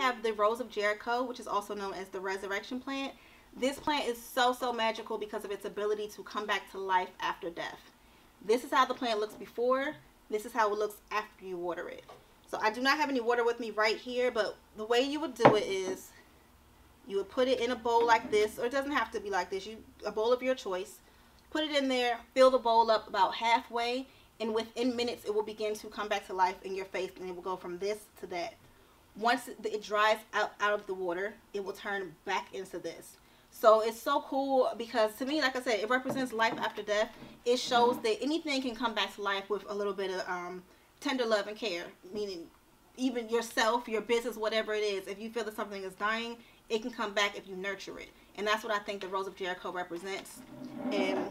have the Rose of Jericho, which is also known as the Resurrection Plant. This plant is so, so magical because of its ability to come back to life after death. This is how the plant looks before. This is how it looks after you water it. So I do not have any water with me right here, but the way you would do it is you would put it in a bowl like this, or it doesn't have to be like this. You A bowl of your choice. Put it in there, fill the bowl up about halfway, and within minutes it will begin to come back to life in your face, and it will go from this to that. Once it dries out, out of the water, it will turn back into this. So it's so cool because to me, like I said, it represents life after death. It shows that anything can come back to life with a little bit of um, tender love and care. Meaning, even yourself, your business, whatever it is, if you feel that something is dying, it can come back if you nurture it. And that's what I think the Rose of Jericho represents. And